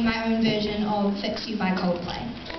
my own version of Fix You by Coldplay.